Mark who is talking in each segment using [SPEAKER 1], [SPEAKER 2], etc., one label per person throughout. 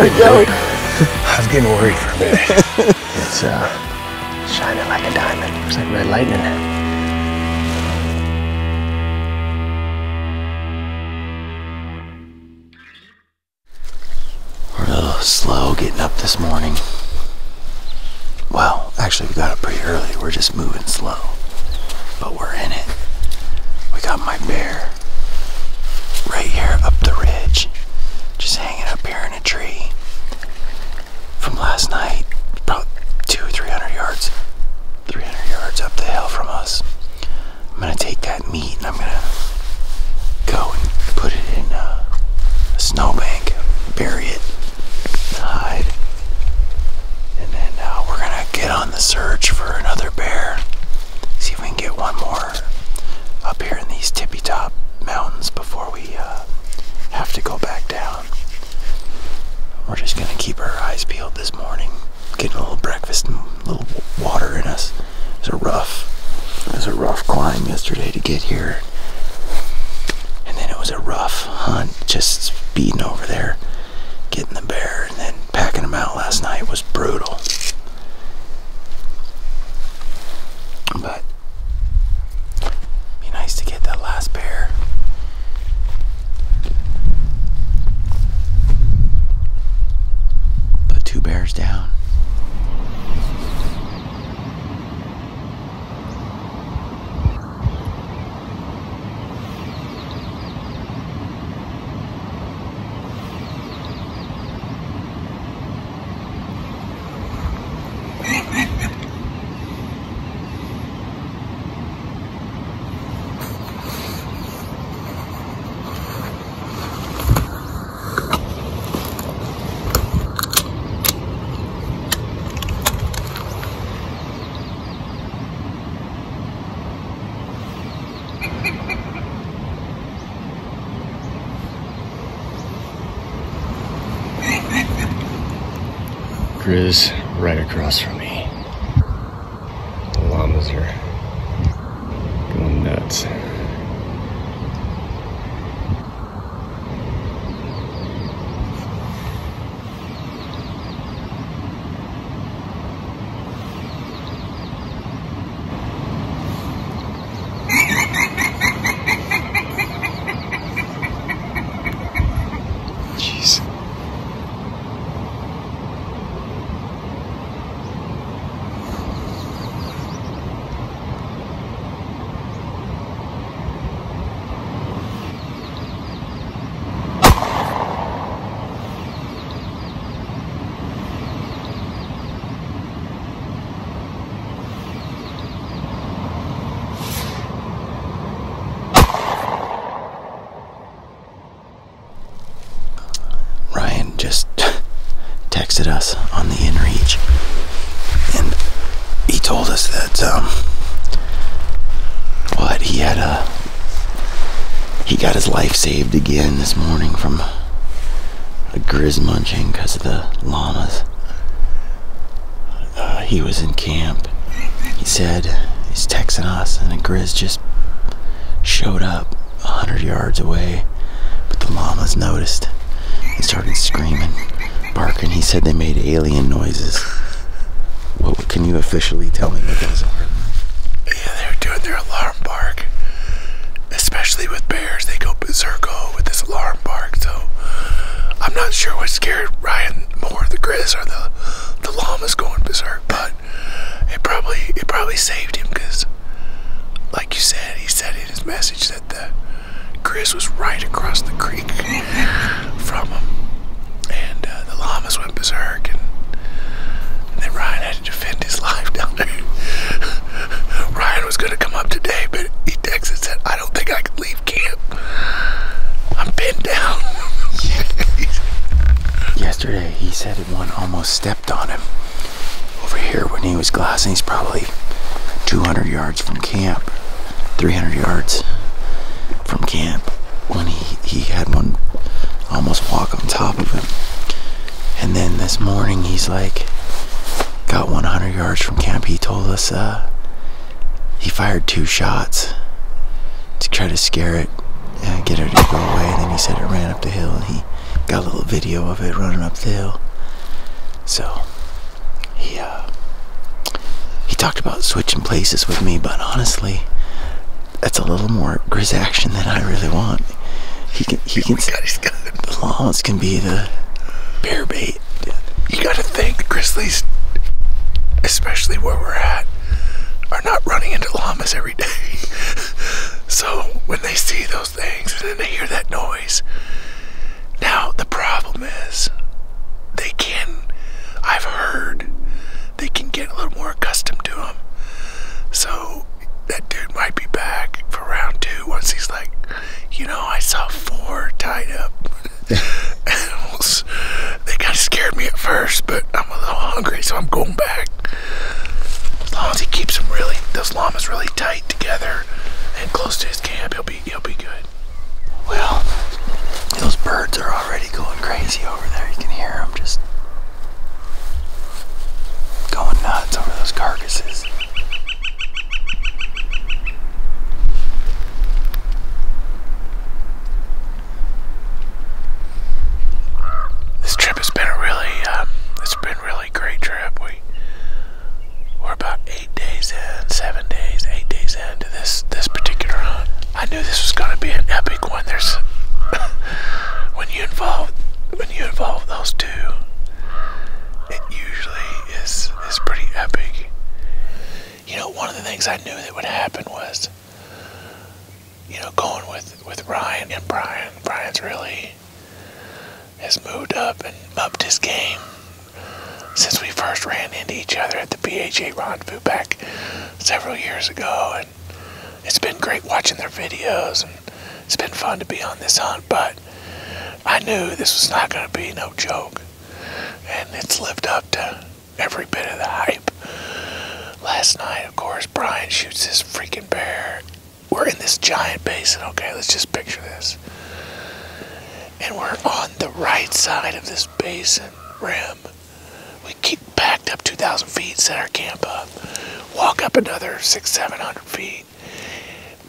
[SPEAKER 1] I was getting worried for a minute. it's uh, shining like a diamond. It's like red lightning.
[SPEAKER 2] We're a little slow getting up this morning. Well, actually, we got up pretty early. We're just moving slow. But we're in it. We got my bear right here up the ridge, just hanging up here in a tree from last night, about two, three hundred yards, 300 yards up the hill from us. I'm gonna take that meat and I'm gonna go and put it in a, a snowbank, bury it, and hide. And then uh, we're gonna get on the search for another bear. See if we can get one more up here in these tippy top mountains before we uh, have to go back down. We're just gonna keep our eyes peeled this morning, getting a little breakfast and a little water in us. It was a rough, it was a rough climb yesterday to get here, and then it was a rough hunt, just beating over there, getting the bear, and then packing him out last night was brutal. But nice to get that last bear. Put two bears down.
[SPEAKER 1] Grizz right across from me. The llamas are going nuts. Jeez.
[SPEAKER 2] Ryan just texted us on the inReach, and he told us that um, what he had a he got his life saved again this morning from a grizz munching because of the llamas. Uh, he was in camp. He said he's texting us, and a grizz just showed up a hundred yards away, but the llamas noticed and started screaming, barking. He said they made alien noises. What can you officially tell me what those are?
[SPEAKER 3] Yeah, they're doing their alarm bark. Especially with bears, they berserko with this alarm bark. So I'm not sure what scared Ryan more, the grizz or the the llamas going berserk, but it probably it probably saved him because, like you said, he said in his message that the grizz was right across the creek from him, and uh, the llamas went berserk, and, and then Ryan had to defend his life down there. Ryan was gonna come up today, but he and said, "I don't think I can leave camp. I'm pinned down."
[SPEAKER 2] Yesterday, he said one almost stepped on him over here when he was glassing. He's probably 200 yards from camp, 300 yards from camp when he, he had one almost walk on top of him. And then this morning, he's like, got 100 yards from camp. He told us uh, he fired two shots to try to scare it and get her to go away. And then he said it ran up the hill and he got a little video of it running up the hill. So he uh, he talked about switching places with me, but honestly, that's a little more Grizz action than I really want. He can he can
[SPEAKER 3] God, he's got it.
[SPEAKER 2] the llamas can be the bear bait.
[SPEAKER 3] You gotta think the Grizzlies, especially where we're at, are not running into llamas every day. so when they see those things and then they hear that noise, now the problem is they can, I've heard, they can get a little more accustomed to them. So that dude might be back for round two once he's like, you know, I saw four tied up animals. They kind of scared me at first, but I'm a little hungry, so I'm going back. As long as he keeps them really, those llamas really tight together and close to his camp, he'll be he'll be good.
[SPEAKER 2] Well, those birds are already going crazy over there. You can hear them just going nuts over those carcasses.
[SPEAKER 3] This trip has been a really, um, it's been really great trip. We we're about eight days in, seven days, eight days into this this particular hunt. I knew this was going to be an epic one. There's when you involve when you involve those two, it usually is is pretty epic. You know, one of the things I knew that would happen was, you know, going with with Ryan and Brian. Brian's really has moved up and upped his game since we first ran into each other at the BHA rendezvous back several years ago. And it's been great watching their videos, and it's been fun to be on this hunt. But I knew this was not going to be no joke, and it's lived up to every bit of the hype. Last night, of course, Brian shoots this freaking bear. We're in this giant basin, okay? Let's just picture this and we're on the right side of this basin rim. We keep backed up 2,000 feet, set our camp up, walk up another six, seven hundred feet.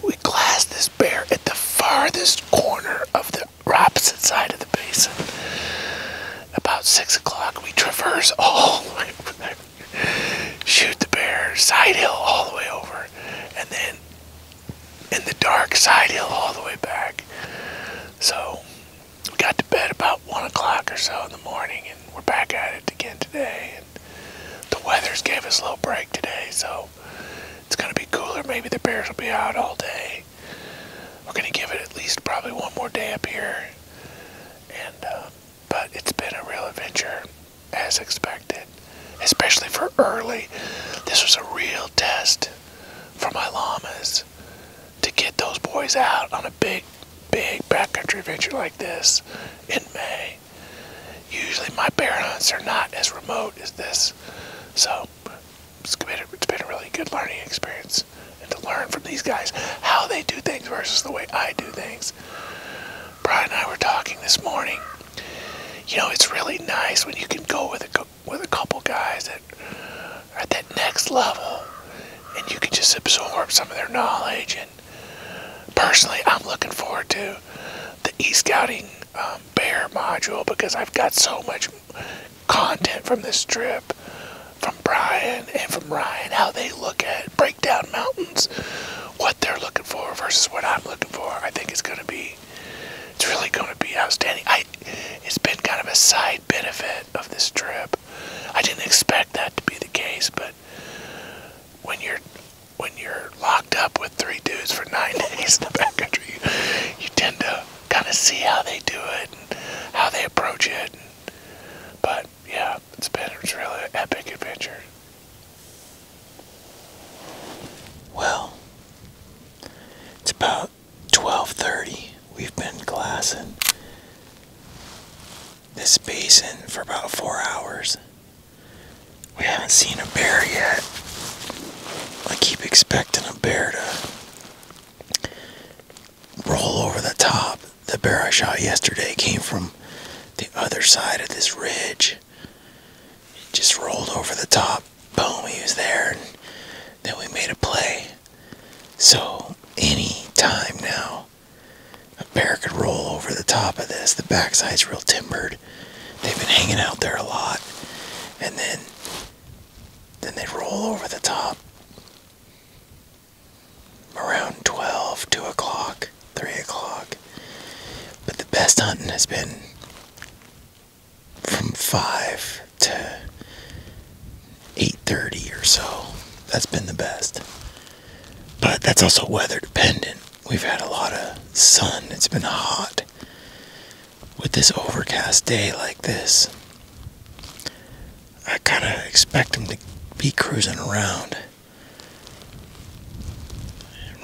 [SPEAKER 3] We glass this bear at the farthest corner of the opposite side of the basin. About six o'clock, we traverse all the way there, shoot the bear, side hill all the way over, and then in the dark, side hill all the way back. So we got to bed about one o'clock or so in the morning, and we're back at it again today. And the weather's gave us a little break today, so it's gonna be cooler. Maybe the bears will be out all day. We're gonna give it at least probably one more day up here, and uh, but it's been a real adventure, as expected, especially for early. This was a real test for my llamas to get those boys out on a big big backcountry adventure like this in May. Usually my bear hunts are not as remote as this. So it's been, it's been a really good learning experience. And to learn from these guys how they do things versus the way I do things. Brian and I were talking this morning. You know, it's really nice when you can go with a, with a couple guys that are at that next level and you can just absorb some of their knowledge and personally, I'm looking forward to the e-scouting um, bear module because I've got so much content from this trip from Brian and from Ryan, how they look at breakdown mountains, what they're looking for versus what I'm looking for. I think it's going to be, it's really going to be outstanding. I, it's been kind of a side benefit of this trip. I didn't expect that to be the case, but when you're when you're locked up with three dudes for nine days in the backcountry, you, you tend to kind of see how they do it and how they approach it. But yeah, it's been it's really epic adventure.
[SPEAKER 2] Well, it's about 12:30. We've been glassing this basin for about 4 hours. We haven't seen a bear yet. I keep expecting a bear to roll over the top. The bear I shot yesterday came from the other side of this ridge. Just rolled over the top. Boom, he was there. And then we made a play. So, any time now, a bear
[SPEAKER 4] could roll over the top of this. The backside's real timbered. They've been hanging out there a lot. And then then they'd roll over the top around 12, 2 o'clock, 3 o'clock. But the best hunting has been from 5 to 8.30 or so. That's been the best. But that's also weather dependent. We've had a lot of sun. It's been hot. With this overcast day like this, I kind of expect them to be cruising around,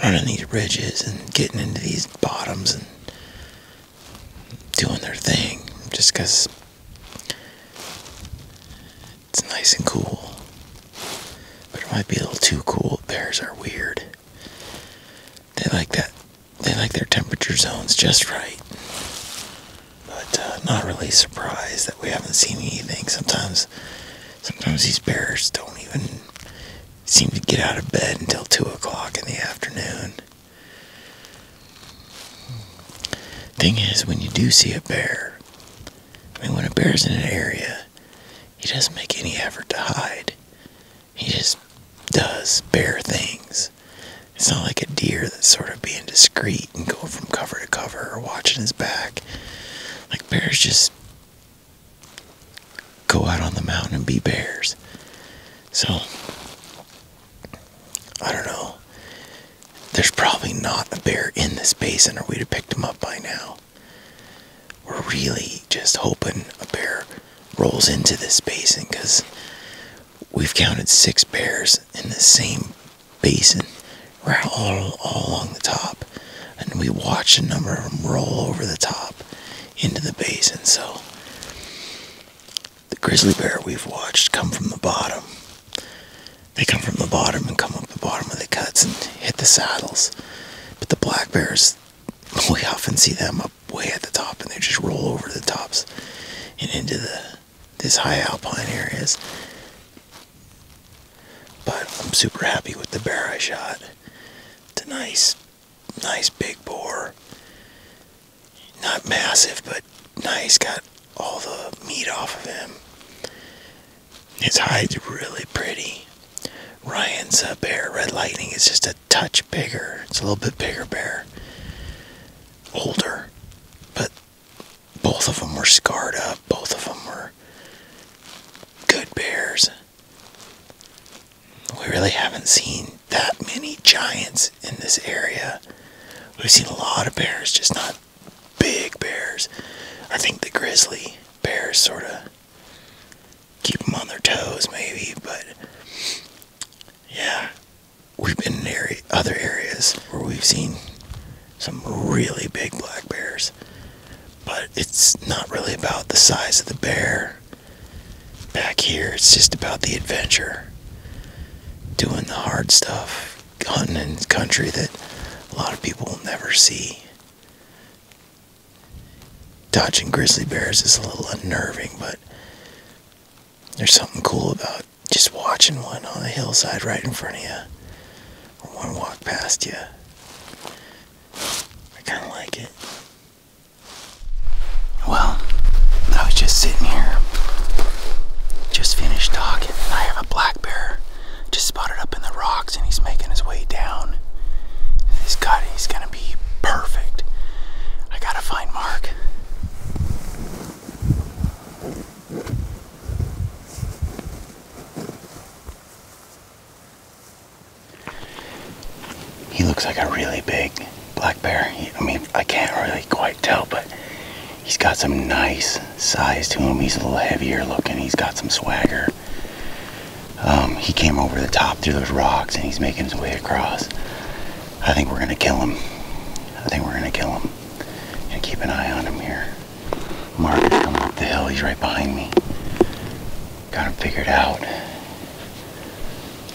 [SPEAKER 4] running these ridges and getting into these bottoms and doing their thing just because it's nice and cool. Might be a little too cool. Bears are weird. They like that. They like their temperature zones just right. But uh, not really surprised that we haven't seen anything. Sometimes, sometimes these bears don't even seem to get out of bed until two o'clock in the afternoon. Thing is, when you do see a bear, I mean, when a bear's in an area, he doesn't make any effort to hide. Does bear things. It's not like a deer that's sort of being discreet and going from cover to cover or watching his back. Like bears just go out on the mountain and be bears. So, I don't know. There's probably not a bear in this basin, or we'd have picked him up by now. We're really just hoping a bear rolls into this basin because we've counted six bears in the same basin, right all, all along the top, and we watched a number of them roll over the top into the basin. So the grizzly bear we've watched come from the bottom. They come from the bottom and come up the bottom of the cuts and hit the saddles. But the black bears, we often see them up way at the top and they just roll over the tops and into the these high alpine areas. I'm super happy with the bear I shot. It's a nice, nice big boar. Not massive, but nice. Got all the meat off of him. His hide's really pretty. Ryan's uh, bear, Red Lightning, is just a touch bigger. It's a little bit bigger bear. Older. But both of them were scarred up. Both of them were good bears. We really haven't seen that many giants in this area. We've seen a lot of bears, just not big bears. I think the grizzly bears sort of keep them on their toes, maybe, but yeah, we've been in area, other areas where we've seen some really big black bears, but it's not really about the size of the bear. Back here, it's just about the adventure, doing the hard stuff, hunting in country that a lot of people will never see. Dodging grizzly bears is a little unnerving, but there's something cool about just watching one on a hillside right in front of you, or one walk past you. I kind of like it. Well, I was just sitting here, just finished talking, and I have a black bear just spotted up in the rocks, and he's making his way down. And he's got, he's gonna be perfect. I gotta find Mark. He looks like a really big black bear. He- I mean, I can't really quite tell, but he's got some nice size to him. He's a little heavier looking. He's got some swagger. Um, he came over the top through those rocks and he's making his way across. I think we're gonna kill him. I think we're gonna kill him. And keep an eye on him here. Mark is coming up the hill. He's right behind me. Got him figured out.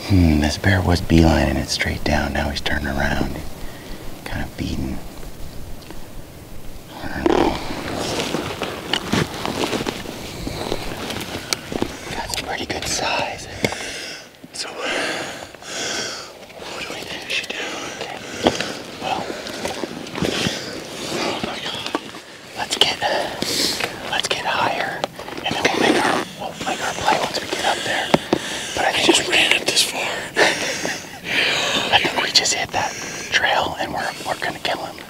[SPEAKER 4] Hmm, this bear was beelining it straight down. Now he's turning around.
[SPEAKER 3] just hit that trail and we're, we're gonna kill him.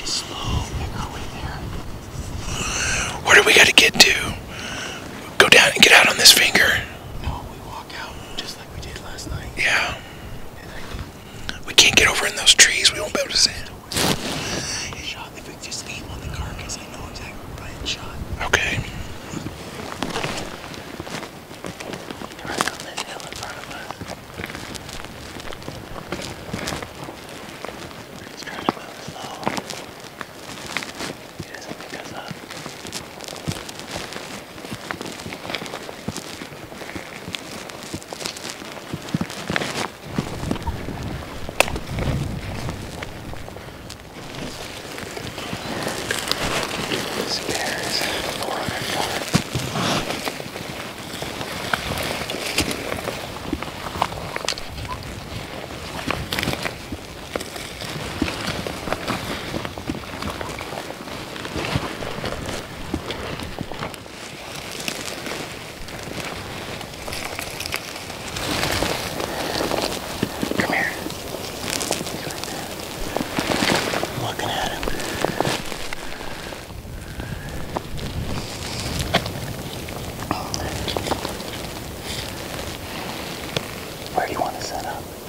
[SPEAKER 3] just
[SPEAKER 2] slow make our way there.
[SPEAKER 3] Where do we gotta get to? Go down and get out on this finger. 감사합니다.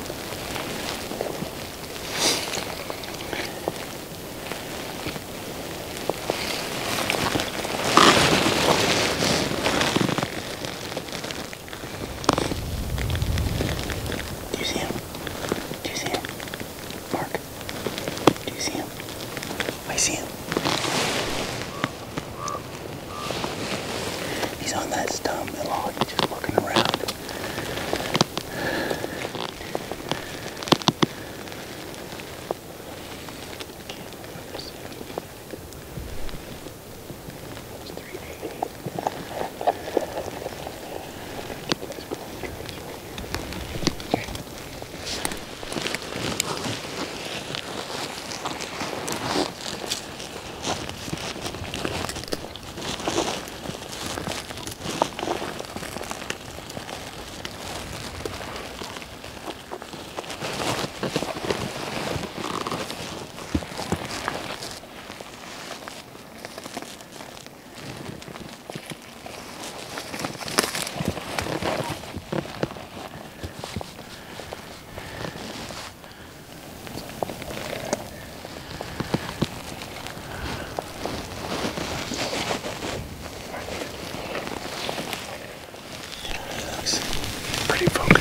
[SPEAKER 3] Stay focused.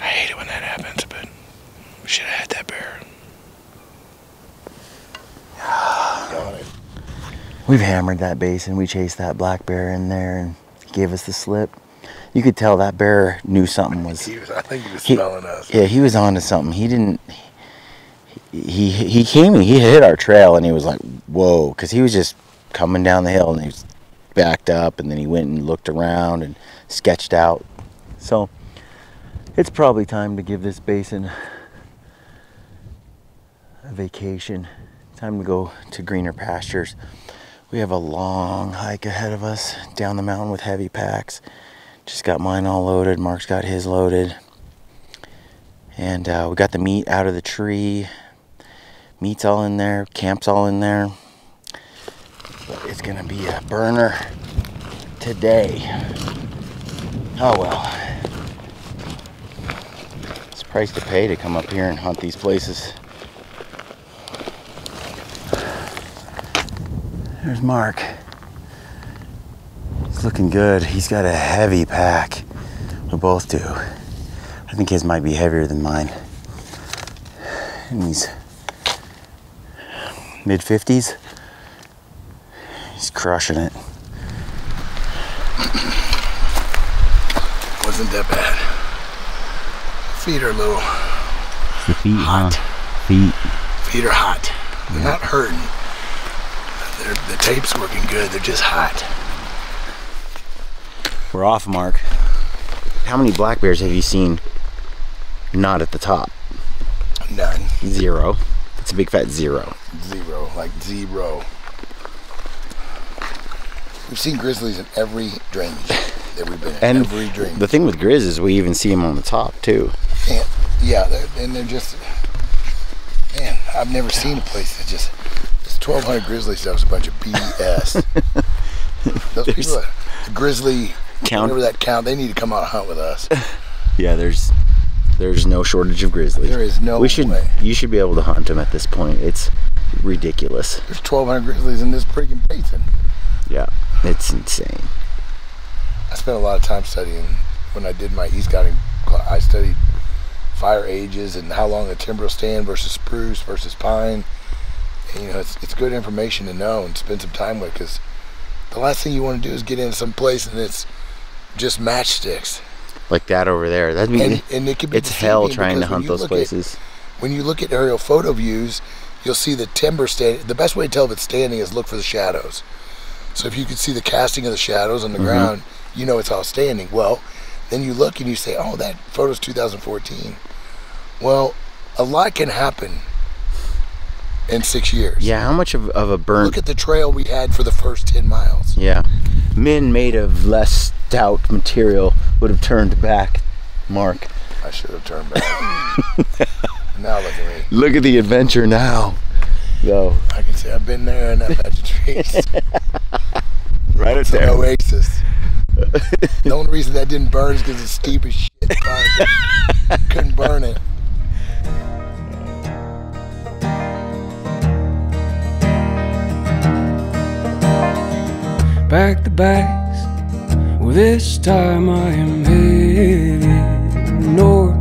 [SPEAKER 3] I hate it when that happens, but we should have had that bear.
[SPEAKER 2] We've hammered that basin. We chased that black bear in there and he gave us the slip. You could tell that bear knew something was.
[SPEAKER 3] He was, I think he was
[SPEAKER 2] He-
[SPEAKER 3] smelling us.
[SPEAKER 2] Yeah, he was onto something. He didn't. He he came and he hit our trail and he was like, "Whoa!" Because he was just coming down the hill and he was backed up and then he went and looked around and sketched out. So it's probably time to give this basin a vacation. Time to go to greener pastures. We have a long hike ahead of us down the mountain with heavy packs. Just got mine all loaded. Mark's got his loaded. And uh, we got the meat out of the tree. Meat's all in there. Camp's all in there. But it's gonna be a burner today. Oh well. It's a price to pay to come up here and hunt these places. There's Mark. He's looking good. He's got a heavy pack. We both do. I think his might be heavier than mine. And he's mid 50s. He's crushing it.
[SPEAKER 3] Wasn't that bad. Feet are a little.
[SPEAKER 2] The feet,
[SPEAKER 3] Hot.
[SPEAKER 2] Feet.
[SPEAKER 3] Feet are hot. They're not hurting. They're, the tape's working good. They're just hot.
[SPEAKER 2] We're off, Mark. How many black bears have you seen not at the top?
[SPEAKER 3] None.
[SPEAKER 2] Zero. It's a big fat zero.
[SPEAKER 3] Zero. Like zero. We've seen grizzlies in every drainage that we've been in.
[SPEAKER 2] And
[SPEAKER 3] every drainage.
[SPEAKER 2] the thing with Grizz is we even see them on the top too.
[SPEAKER 3] And, yeah, they're, and they're just, man, I've never seen a place that just, this 1,200 grizzly stuff's a bunch of BS. Those people, that, the grizzly,
[SPEAKER 2] Count.
[SPEAKER 3] whatever that count, they need to come out and hunt with us.
[SPEAKER 2] Yeah, there's there's no shortage of grizzlies.
[SPEAKER 3] There is no
[SPEAKER 2] we should
[SPEAKER 3] way.
[SPEAKER 2] you should be able to hunt them at this point. It's ridiculous.
[SPEAKER 3] There's 1,200 grizzlies in this friggin' basin.
[SPEAKER 2] Yeah, it's insane.
[SPEAKER 3] I spent a lot of time studying when I did my e-scouting. I studied fire ages and how long a timber will stand versus spruce versus pine. And, you know, it's, it's good information to know and spend some time with because the last thing you want to do is get in some place and it's just matchsticks.
[SPEAKER 2] Like that over there. That'd be
[SPEAKER 3] And, and it could be
[SPEAKER 2] it's hell trying to hunt those
[SPEAKER 3] look at-
[SPEAKER 2] places.
[SPEAKER 3] when you look at aerial photo views, you'll see the timber stand. The best way to tell if it's standing is look for the shadows. So if you can see the casting of the shadows on the
[SPEAKER 2] Mm-hmm.
[SPEAKER 3] ground, you know it's all standing. Well, then you look and you say, "Oh, that photo's 2014." Well, a lot can happen in six years.
[SPEAKER 2] Yeah, how much of, of a burn?
[SPEAKER 3] Look at the trail we had for the first 10 miles.
[SPEAKER 2] Yeah. Men made of less stout material would have turned back. Mark.
[SPEAKER 3] I should have turned back. now look at me.
[SPEAKER 2] Look at the adventure now. Go.
[SPEAKER 3] I can say I've been there in that patch of trees.
[SPEAKER 2] Right
[SPEAKER 3] It's an oasis. The only reason that didn't burn is because it's steep as shit. I couldn't burn it.
[SPEAKER 5] back the bags. Well, this time I am headed north.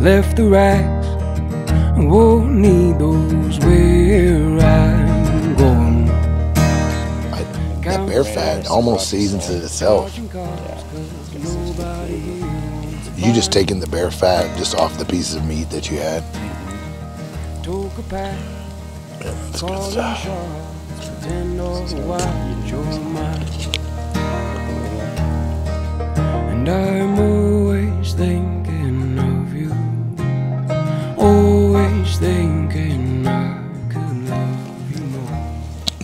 [SPEAKER 5] Left the racks, won't need those where I'm
[SPEAKER 3] That
[SPEAKER 6] bear fat almost seasons it itself. You just taking the bear fat just off the pieces of meat that you had.
[SPEAKER 5] Took a pack,
[SPEAKER 6] Yeah, that's good stuff.
[SPEAKER 5] shots, pretend all the while you're mine. And I'm always thinking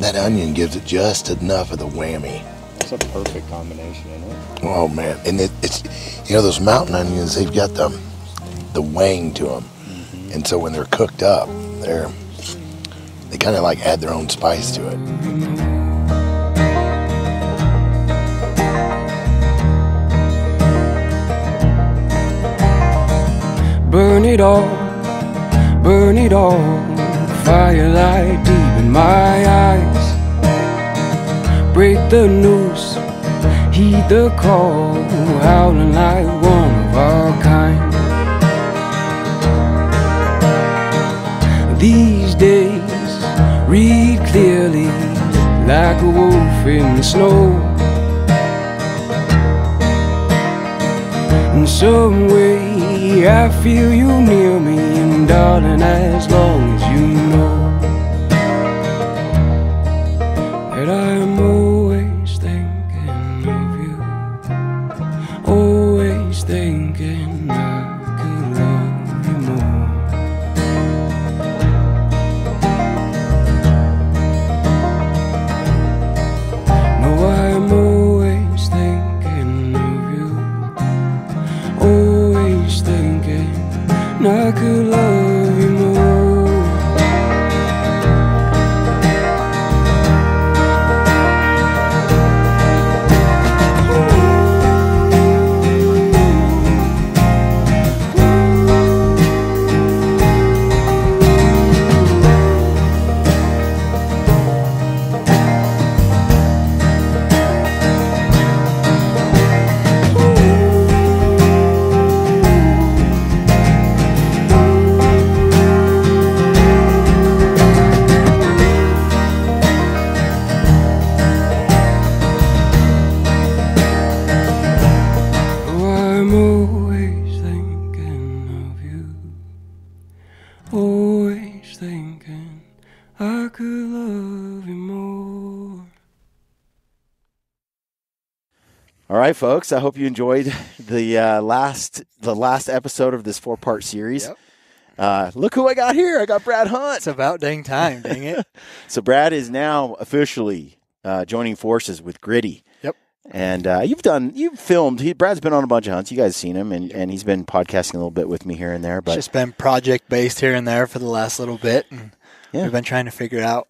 [SPEAKER 6] That onion gives it just enough of the whammy.
[SPEAKER 1] It's a perfect combination, isn't it?
[SPEAKER 6] Oh man, and it, it's you know those mountain onions they've got the the wang to them, mm-hmm. and so when they're cooked up, they're they kind of like add their own spice to it.
[SPEAKER 5] Burn it all, burn it all. Firelight deep in my eyes. Break the noose, heed the call. Howling like one of our kind. These days, read clearly like a wolf in the snow. In some way, I feel you near me, and darling, as long as you know
[SPEAKER 4] folks. I hope you enjoyed the uh, last the last episode of this four part series.
[SPEAKER 7] Yep.
[SPEAKER 4] Uh, look who I got here! I got Brad Hunt.
[SPEAKER 7] It's about dang time, dang it.
[SPEAKER 4] So Brad is now officially uh, joining forces with Gritty.
[SPEAKER 7] Yep.
[SPEAKER 4] And uh, you've done, you've filmed. He, Brad's been on a bunch of hunts. You guys seen him, and, and he's been podcasting a little bit with me here and there. But
[SPEAKER 7] just been project based here and there for the last little bit. And
[SPEAKER 4] Yeah.
[SPEAKER 7] We've been trying to figure out,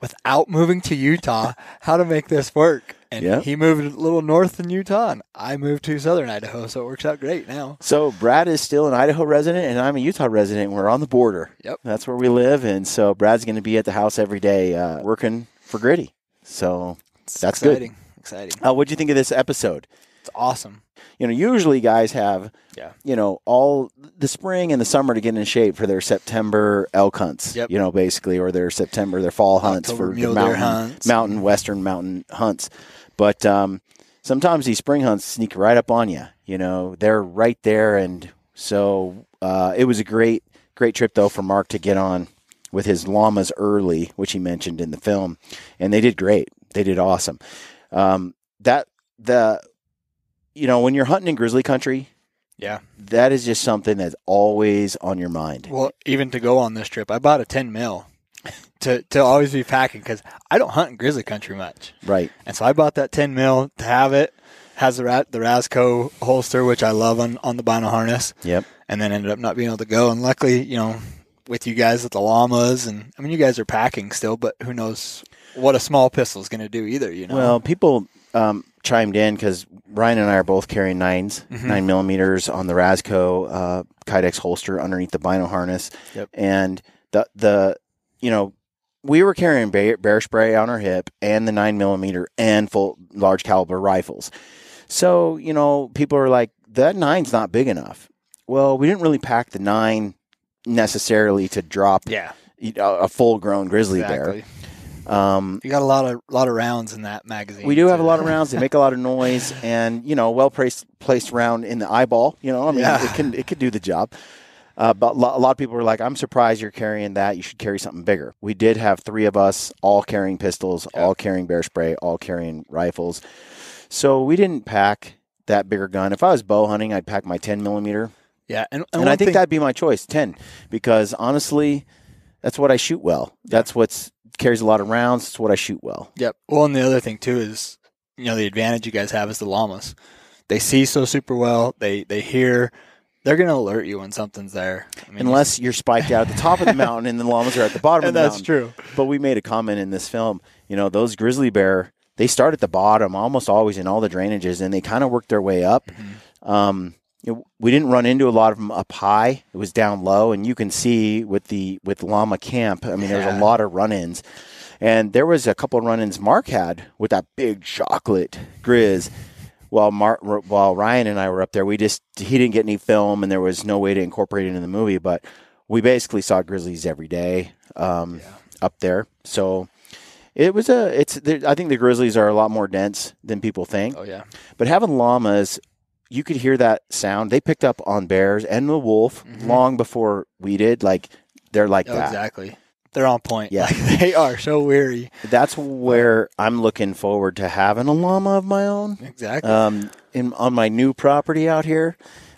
[SPEAKER 7] without moving to Utah, how to make this work. And
[SPEAKER 4] Yeah.
[SPEAKER 7] he moved a little north in Utah, and I moved to southern Idaho, so it works out great now.
[SPEAKER 4] so Brad is still an Idaho resident, and I'm a Utah resident. We're on the border.
[SPEAKER 7] Yep.
[SPEAKER 4] That's where we live, and so Brad's going to be at the house every day uh, working for Gritty. So
[SPEAKER 7] It's
[SPEAKER 4] That's good.
[SPEAKER 7] exciting. Exciting.
[SPEAKER 4] uh, what do you think of this episode?
[SPEAKER 7] It's awesome.
[SPEAKER 4] You know, usually guys have,
[SPEAKER 7] Yeah.
[SPEAKER 4] you know, all the spring and the summer to get in shape for their September elk hunts.
[SPEAKER 7] Yep.
[SPEAKER 4] You know, basically, or their September, their fall hunts
[SPEAKER 7] October
[SPEAKER 4] for the
[SPEAKER 7] mule deer
[SPEAKER 4] mountain,
[SPEAKER 7] hunts.
[SPEAKER 4] mountain, western mountain hunts. But um, sometimes these spring hunts sneak right up on you. You know, they're right there, and so uh, it was a great, great trip though for Mark to get on with his llamas early, which he mentioned in the film, and they did great. They did awesome. Um, that the, you know, when you're hunting in grizzly country,
[SPEAKER 7] Yeah.
[SPEAKER 4] that is just something that's always on your mind.
[SPEAKER 7] Well, even to go on this trip, I bought a 10 mil to, to always be packing because I don't hunt in grizzly country much.
[SPEAKER 4] Right.
[SPEAKER 7] And so I bought that 10 mil to have it. Has the the Rasco holster, which I love on, on the bino harness,
[SPEAKER 4] Yep.
[SPEAKER 7] and then ended up not being able to go. And luckily, you know, with you guys at the llamas, and I mean, you guys are packing still, but who knows what a small pistol is going to do either, you know?
[SPEAKER 4] Well, people um, chimed in because Ryan and I are both carrying 9s
[SPEAKER 7] Mm-hmm.
[SPEAKER 4] nine millimeters on the Rasco uh, Kydex holster underneath the bino harness,
[SPEAKER 7] Yep.
[SPEAKER 4] and the the you know we were carrying bear, bear spray on our hip and the nine millimeter and full large caliber rifles. So you know people are like that nine's not big enough. Well, we didn't really pack the nine necessarily to drop
[SPEAKER 7] yeah,
[SPEAKER 4] you know, a full grown grizzly bear. Um,
[SPEAKER 7] You got a lot of lot of rounds in that magazine.
[SPEAKER 4] we do have a lot of rounds. They make a lot of noise, and you know, well placed placed round in the eyeball. You know, I mean,
[SPEAKER 7] Yeah.
[SPEAKER 4] it can it could do the job. Uh, but a lot of people were like, "I'm surprised you're carrying that. You should carry something bigger." We did have three of us, all carrying pistols, all carrying bear spray, all carrying rifles. So we didn't pack that bigger gun. If I was bow hunting, I'd pack my 10 millimeter,
[SPEAKER 7] Yeah, and,
[SPEAKER 4] and,
[SPEAKER 7] one
[SPEAKER 4] I think
[SPEAKER 7] thing-
[SPEAKER 4] that'd be my choice, 10, because honestly, that's what I shoot well. That's what's carries a lot of rounds. It's what I shoot well.
[SPEAKER 7] Yep. Well, and the other thing too is, you know, the advantage you guys have is the llamas. They see so super well. They they hear. They're gonna alert you when something's there. I mean,
[SPEAKER 4] Unless you're spiked out at the top of the mountain and the llamas are at the bottom of
[SPEAKER 7] and
[SPEAKER 4] the
[SPEAKER 7] that's
[SPEAKER 4] mountain.
[SPEAKER 7] true.
[SPEAKER 4] But we made a comment in this film. You know, those grizzly bear, they start at the bottom, almost always in all the drainages, and they kind of work their way up.
[SPEAKER 7] Mm-hmm.
[SPEAKER 4] Um, you know, we didn't run into a lot of them up high. It was down low, and you can see with the with llama camp. I mean, there's
[SPEAKER 7] Yeah.
[SPEAKER 4] a lot of run-ins, and there was a couple run-ins Mark had with that big chocolate grizz. While Mark, while Ryan and I were up there, we just he didn't get any film, and there was no way to incorporate it in the movie. But we basically saw grizzlies every day um, up there. So it was a it's. I think the grizzlies are a lot more dense than people think.
[SPEAKER 7] Oh yeah.
[SPEAKER 4] But having llamas, you could hear that sound. They picked up on bears and the wolf long before we did. Like they're like
[SPEAKER 7] Oh,
[SPEAKER 4] that.
[SPEAKER 7] exactly. They're on point.
[SPEAKER 4] Yeah.
[SPEAKER 7] Like, they are so weary.
[SPEAKER 4] That's where I'm looking forward to having a llama of my own.
[SPEAKER 7] Exactly.
[SPEAKER 4] um, in on my new property out here.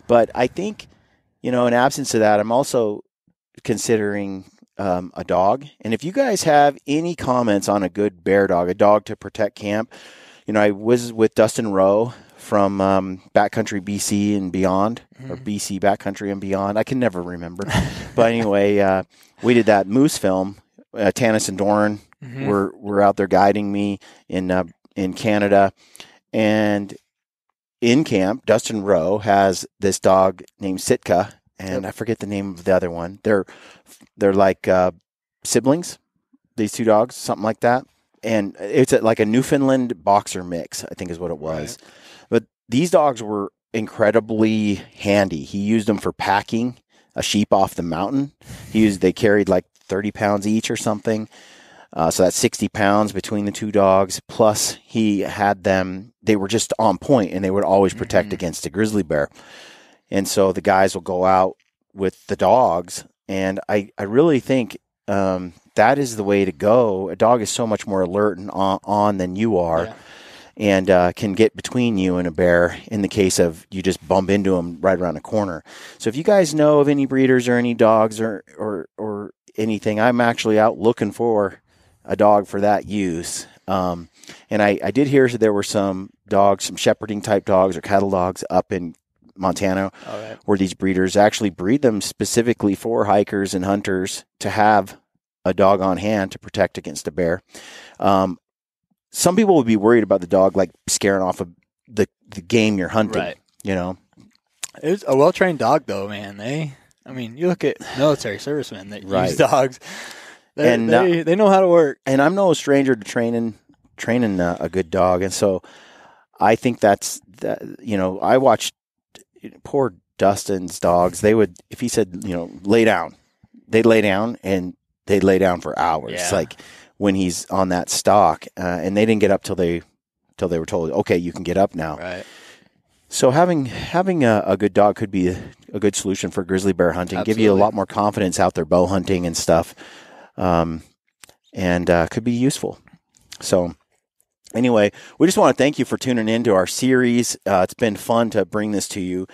[SPEAKER 4] But I think, you know, in absence of that, I'm also considering um, a dog. And if you guys have any comments on a good bear dog, a dog to protect camp, you know, I was with Dustin Rowe from um, Backcountry BC and beyond, or BC Backcountry and beyond. I can never remember. but anyway, uh, we did that moose film. Uh, Tanis and Doran were were out there guiding me in uh, in Canada, and in camp, Dustin Rowe has this dog named Sitka, and I forget the name of the other one. They're they're like uh, siblings. These two dogs, something like that, and it's a, like a Newfoundland boxer mix. I think is what it was. But these dogs were incredibly handy. He used them for packing a sheep off the mountain. He used they carried like thirty pounds each or something. Uh, so that's 60 pounds between the two dogs. Plus, he had them, they were just on point and they would always protect against a grizzly bear. And so the guys will go out with the dogs. And I, I really think um, that is the way to go. A dog is so much more alert and on, on than you are.
[SPEAKER 7] Yeah.
[SPEAKER 4] And uh, can get between you and a bear in the case of you just bump into them right around the corner. So if you guys know of any breeders or any dogs or or, or anything, I'm actually out looking for a dog for that use. Um, and I, I did hear that there were some dogs, some shepherding type dogs or cattle dogs up in Montana
[SPEAKER 7] right.
[SPEAKER 4] where these breeders actually breed them specifically for hikers and hunters to have a dog on hand to protect against a bear. Um, some people would be worried about the dog like scaring off of the, the game you're hunting,
[SPEAKER 7] Right.
[SPEAKER 4] you know?
[SPEAKER 7] It's a well trained dog, though, man. They, I mean, you look at military servicemen that
[SPEAKER 4] Right.
[SPEAKER 7] use dogs. They,
[SPEAKER 4] And, uh,
[SPEAKER 7] they, they know how to work.
[SPEAKER 4] and I'm no stranger to training training a, a good dog, and so I think that's that. You know, I watched poor Dustin's dogs. They would, if he said, you know, lay down, they'd lay down, and they'd lay down for hours.
[SPEAKER 7] Yeah.
[SPEAKER 4] Like when he's on that stock, uh, and they didn't get up till they till they were told, okay, you can get up now.
[SPEAKER 7] Right.
[SPEAKER 4] So having having a, a good dog could be a, a good solution for grizzly bear hunting. Give you a lot more confidence out there bow hunting and stuff, um, and uh, could be useful. So anyway, we just want to thank you for tuning in to our series. Uh, it's been fun to bring this to you.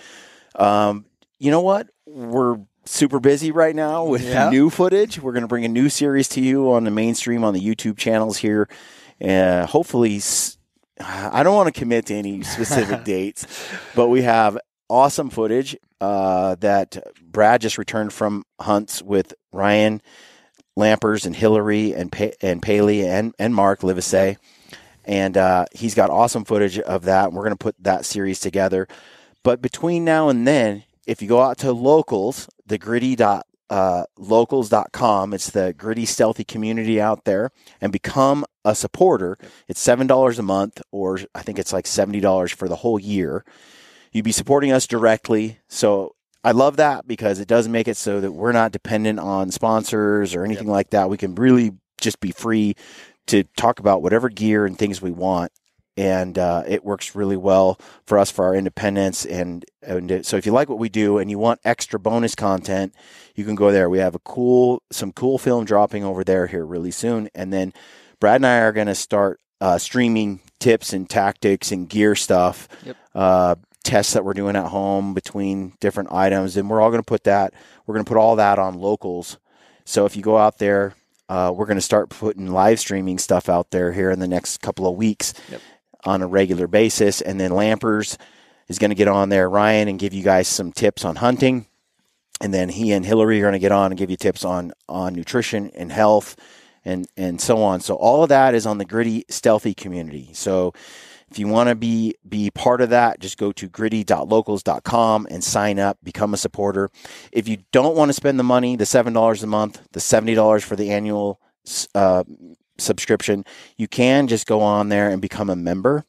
[SPEAKER 4] Um, you know what? We're super busy right now with
[SPEAKER 7] Yeah.
[SPEAKER 4] new footage. We're going to bring a new series to you on the mainstream on the YouTube channels here. Uh, hopefully, I don't want to commit to any specific dates, but we have awesome footage uh, that Brad just returned from hunts with Ryan Lampers and Hillary and pa- and Paley and and Mark Livesey, and uh, he's got awesome footage of that. We're going to put that series together. But between now and then, if you go out to locals, the gritty dot uh, locals.com, it's the gritty sthealthy community out there, and become a supporter. It's seven dollars a month, or I think it's like seventy dollars for the whole year. You'd be supporting us directly. So I love that because it does make it so that we're not dependent on sponsors or anything like that. We can really just be free to talk about whatever gear and things we want. And uh, it works really well for us for our independence. And, and so if you like what we do and you want extra bonus content, you can go there. We have a cool, some cool film dropping over there here really soon. And then Brad and I are going to start uh, streaming tips and tactics and gear stuff,
[SPEAKER 7] Yep.
[SPEAKER 4] uh, tests that we're doing at home between different items. And we're all going to put that, we're going to put all that on locals. So if you go out there, uh, we're going to start putting live streaming stuff out there here in the next couple of weeks
[SPEAKER 7] Yep.
[SPEAKER 4] On a regular basis. And then Lampers is going to get on there, Ryan, and give you guys some tips on hunting. And then he and Hillary are going to get on and give you tips on on nutrition and health and and so on. So all of that is on the gritty sthealthy community. So if you want to be be part of that, just go to gritty.locals.com and sign up, become a supporter. If you don't want to spend the money, the seven dollars a month, the seventy dollars for the annual uh, subscription, you can just go on there and become a member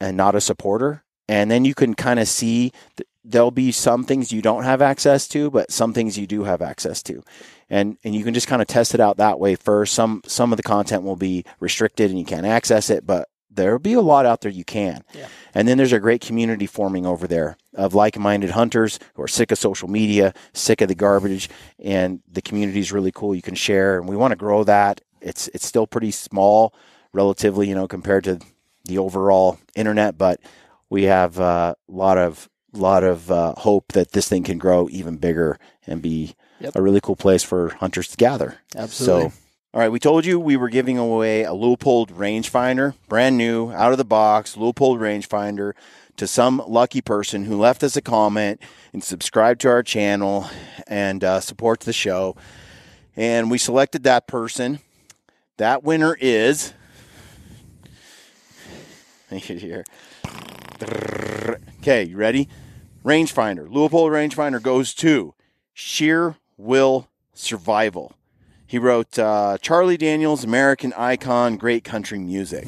[SPEAKER 4] and not a supporter, and then you can kind of see. th- There'll be some things you don't have access to, but some things you do have access to and and you can just kind of test it out that way first. Some some of the content will be restricted and you can't access it, but there'll be a lot out there you can.
[SPEAKER 7] Yeah.
[SPEAKER 4] And then there's a great community forming over there of like-minded hunters who are sick of social media, sick of the garbage, and the community is really cool. You can share, and we want to grow that. It's it's still pretty small, relatively, you know, compared to the overall internet, but we have uh, a lot of lot of uh, hope that this thing can grow even bigger and be
[SPEAKER 7] Yep.
[SPEAKER 4] a really cool place for hunters to gather.
[SPEAKER 7] Absolutely.
[SPEAKER 4] So, all right, we told you we were giving away a Leupold rangefinder, brand new, out of the box, Leupold rangefinder to some lucky person who left us a comment and subscribed to our channel and uh, supports the show. And we selected that person. That winner is. Make it here. Okay, you ready? Rangefinder. Leupold rangefinder goes to Sheer Will Survival. He wrote uh, Charlie Daniels, American Icon, Great Country Music.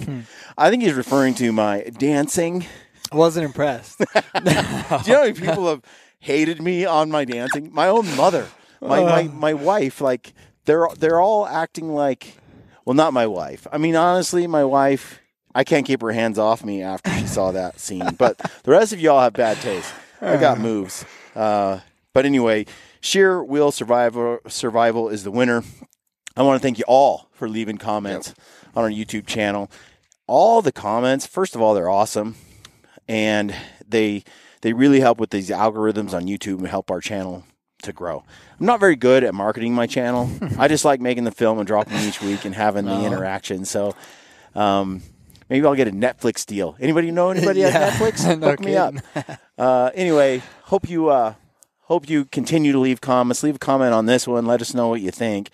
[SPEAKER 4] I think he's referring to my dancing.
[SPEAKER 7] I wasn't impressed.
[SPEAKER 4] Do you know how many people have hated me on my dancing? My own mother, my, my, my wife, like they're they're all acting like well, not my wife. I mean, honestly, my wife, I can't keep her hands off me after she saw that scene. But the rest of y'all have bad taste. I got moves. Uh, but anyway, sheer will survival survival is the winner. I want to thank you all for leaving comments on our YouTube channel. All the comments, first of all, they're awesome, and they they really help with these algorithms on YouTube and help our channel to grow. I'm not very good at marketing my channel. I just like making the film and dropping each week and having the interaction. So um, maybe I'll get a Netflix deal. Anybody know anybody
[SPEAKER 7] Yeah.
[SPEAKER 4] at Netflix?
[SPEAKER 7] No
[SPEAKER 4] Hook me up. Uh, anyway, hope you uh, hope you continue to leave comments. Leave a comment on this one. Let us know what you think.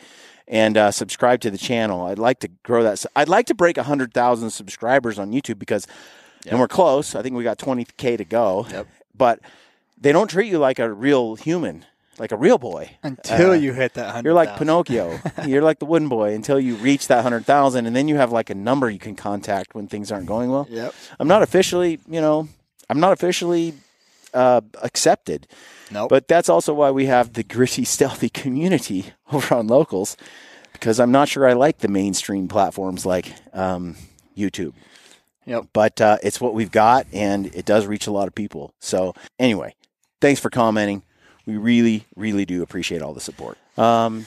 [SPEAKER 4] And uh, subscribe to the channel. I'd like to grow that. I'd like to break hundred thousand subscribers on YouTube because, and we're close. I think we got twenty k to go.
[SPEAKER 7] Yep.
[SPEAKER 4] But they don't treat you like a real human, like a real boy.
[SPEAKER 7] Until
[SPEAKER 4] Uh,
[SPEAKER 7] you hit that hundred.
[SPEAKER 4] You're like Pinocchio. You're like the wooden boy until you reach that hundred thousand, and then you have like a number you can contact when things aren't going well.
[SPEAKER 7] Yep.
[SPEAKER 4] I'm not officially, you know, I'm not officially uh, accepted,
[SPEAKER 7] Nope.
[SPEAKER 4] but that's also why we have the gritty, sthealthy community over on locals, because I'm not sure I like the mainstream platforms like um, YouTube.
[SPEAKER 7] Yep.
[SPEAKER 4] But uh, it's what we've got, and it does reach a lot of people. So anyway, thanks for commenting. We really, really do appreciate all the support. Um,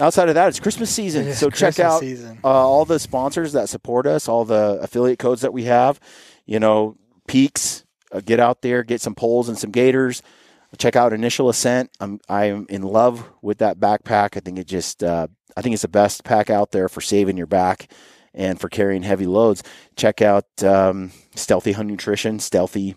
[SPEAKER 4] outside of that, it's Christmas season,
[SPEAKER 7] It is
[SPEAKER 4] so check
[SPEAKER 7] Christmas
[SPEAKER 4] out uh, all the sponsors that support us, all the affiliate codes that we have. You know, Peax. Uh, get out there, get some poles and some gaiters. Check out Initial Ascent. I'm I'm in love with that backpack. I think it just uh, I think it's the best pack out there for saving your back and for carrying heavy loads. Check out um, Sthealthy Hunt Nutrition, Sthealthy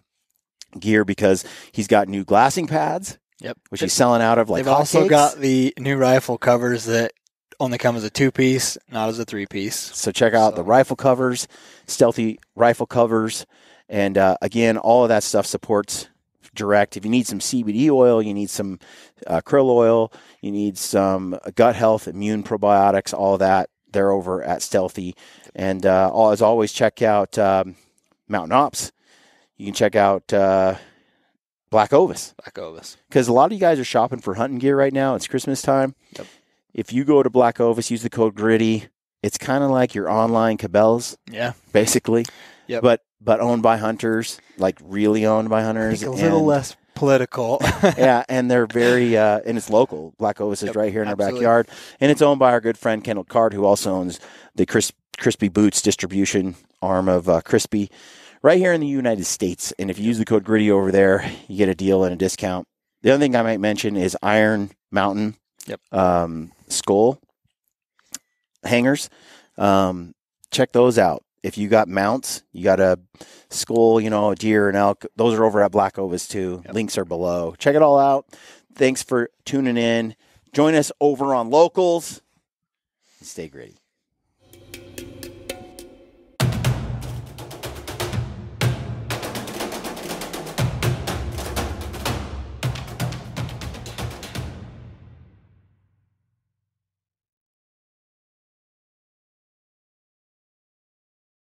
[SPEAKER 4] Gear because he's got new glassing pads,
[SPEAKER 7] Yep.
[SPEAKER 4] which he's selling out of like
[SPEAKER 7] They've also
[SPEAKER 4] hotcakes.
[SPEAKER 7] got the new rifle covers that only come as a two piece, not as a three piece.
[SPEAKER 4] So check out the rifle covers, sthealthy rifle covers, and uh, again, all of that stuff supports direct. If you need some CBD oil, you need some uh, krill oil, you need some gut health, immune probiotics, all that. They're over at Sthealthy, and uh, all, as always, check out um, Mountain Ops. You can check out uh, Black Ovis
[SPEAKER 7] Black Ovis.
[SPEAKER 4] because a lot of you guys are shopping for hunting gear right now. It's Christmas time.
[SPEAKER 7] Yep.
[SPEAKER 4] If you go to Black Ovis, use the code Gritty. It's kind of like your online Cabela's,
[SPEAKER 7] Yeah.
[SPEAKER 4] basically.
[SPEAKER 7] Yep.
[SPEAKER 4] But but owned by hunters, like really owned by hunters.
[SPEAKER 7] a little
[SPEAKER 4] and-
[SPEAKER 7] less political.
[SPEAKER 4] yeah, and they're very uh, and it's local. Black Ovis is
[SPEAKER 7] Yep,
[SPEAKER 4] right here in
[SPEAKER 7] absolutely.
[SPEAKER 4] our backyard, and it's owned by our good friend Kendall Card, who also owns the Cris- Crispi Boots distribution arm of uh, Crispi, right here in the United States. And if you use the code Gritty over there, you get a deal and a discount. The other thing I might mention is Iron Mountain,
[SPEAKER 7] Yep.
[SPEAKER 4] um, skull hangers. Um, check those out. If you got mounts, you got a skull, you know, a deer, an elk. Those are over at Black Ovis too.
[SPEAKER 7] Yep.
[SPEAKER 4] Links are below. Check it all out. Thanks for tuning in. Join us over on locals. Stay gritty.